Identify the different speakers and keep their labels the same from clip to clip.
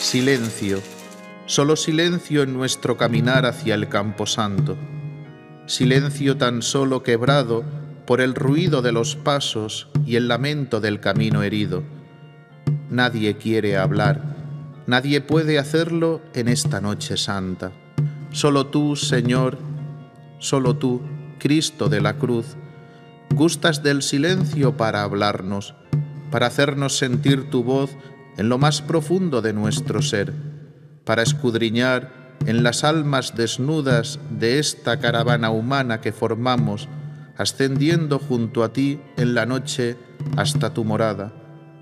Speaker 1: Silencio, solo silencio en nuestro caminar hacia el camposanto. Silencio tan solo quebrado por el ruido de los pasos y el lamento del camino herido. Nadie quiere hablar, nadie puede hacerlo en esta noche santa. Solo tú, Señor, solo tú, Cristo de la cruz, gustas del silencio para hablarnos, para hacernos sentir tu voz en lo más profundo de nuestro ser, para escudriñar en las almas desnudas de esta caravana humana que formamos, ascendiendo junto a ti en la noche hasta tu morada,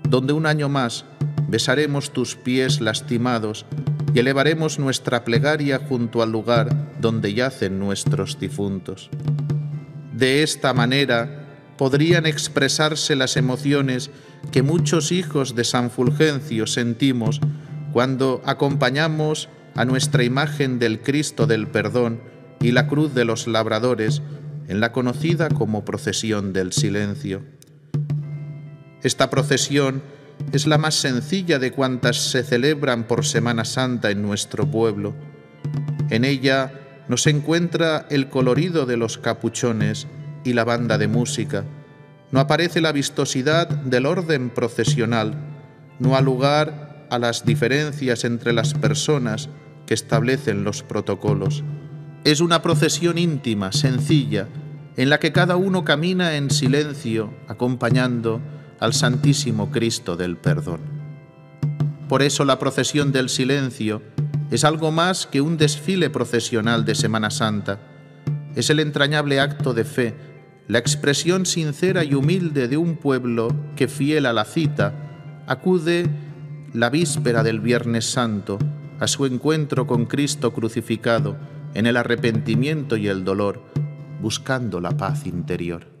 Speaker 1: donde un año más besaremos tus pies lastimados y elevaremos nuestra plegaria junto al lugar donde yacen nuestros difuntos. De esta manera podrían expresarse las emociones que muchos hijos de San Fulgencio sentimos cuando acompañamos a nuestra imagen del Cristo del perdón y la cruz de los labradores en la conocida como procesión del silencio. Esta procesión es la más sencilla de cuantas se celebran por Semana Santa en nuestro pueblo. En ella nos encuentra el colorido de los capuchones y la banda de música. No aparece la vistosidad del orden procesional, no ha lugar a las diferencias entre las personas que establecen los protocolos. Es una procesión íntima, sencilla, en la que cada uno camina en silencio, acompañando al Santísimo Cristo del Perdón. Por eso la procesión del silencio es algo más que un desfile procesional de Semana Santa. Es el entrañable acto de fe, la expresión sincera y humilde de un pueblo que, fiel a la cita, acude la víspera del Viernes Santo a su encuentro con Cristo crucificado en el arrepentimiento y el dolor, buscando la paz interior.